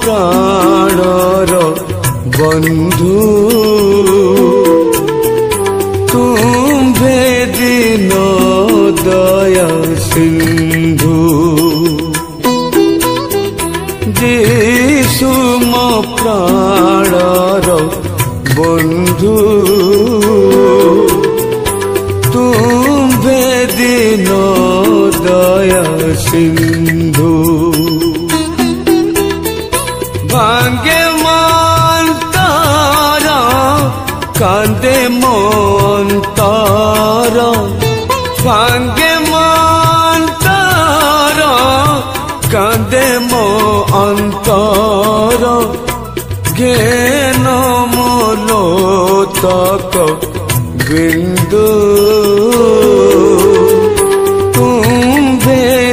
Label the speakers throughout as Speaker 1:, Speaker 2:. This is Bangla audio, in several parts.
Speaker 1: প্রাণর বন্ধু। তুমে দিন দয়া সিন্ধু। যিশু মো প্রাণর বন্ধু। তুমে দিন দয়া সিন্ধু। भांगे मान तारा कांदे मान तारा भांगे मान तारा कांदे मान तारा घेन मोलो तक बिंदु तुम्हें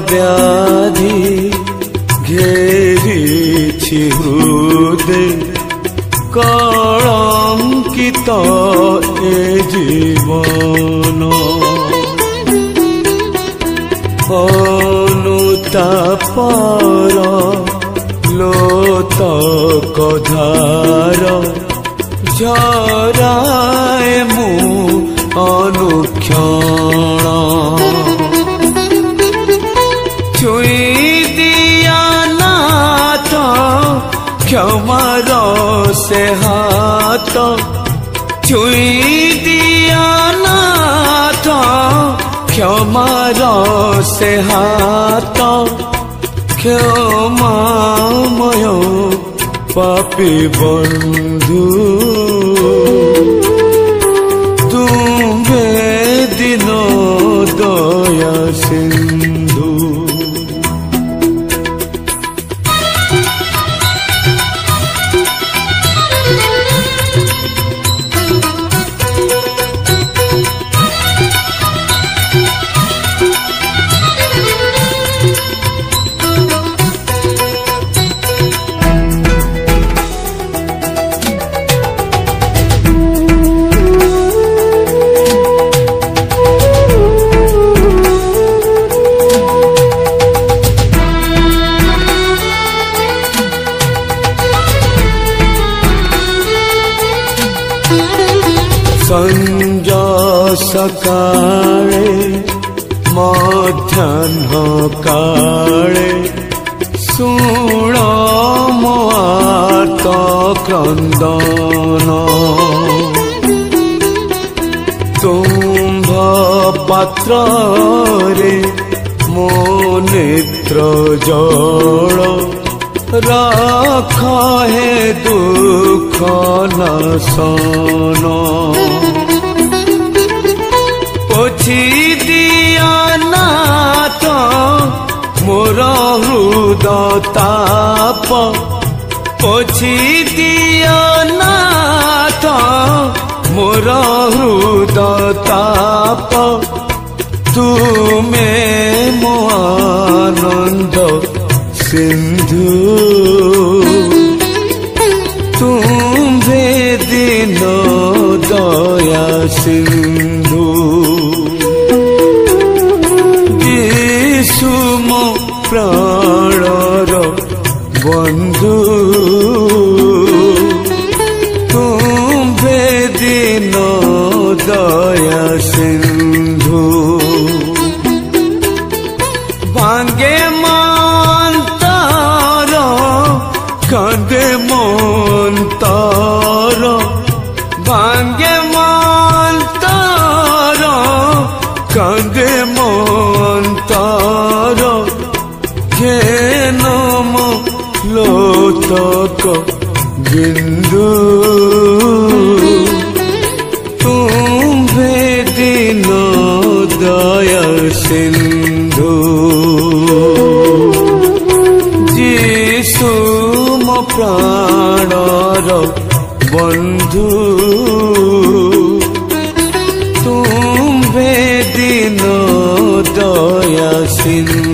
Speaker 1: ব্যাধি ঘেরিছি হৃদে। কলঙ্কিত এ জীবন। অনুতাপর লোতক ধার ঝরায় মু অনুক্ষণ। से हाथों छुई दिया ना था क्यों मारो से हाथों क्यों मामयो पापी बंधू सकरे मधनकरे सुर मत कन्दन तुम्भ पत्र रे मित्र जोड रखे दुखनसन তাপ পছি দিয়া নাথ মোর হৃদ তাপ তুমে মো আনন্দ সিন্ধু। তুম্ভে দিন দয়া সিন্ধু। दया सिंधु। भांगे मान तारो कंदे मान तारो। भांगे मान तारो कंदे मन तारो। के नम लोतक बिंदु। बंधु तुम वे दया सिंधु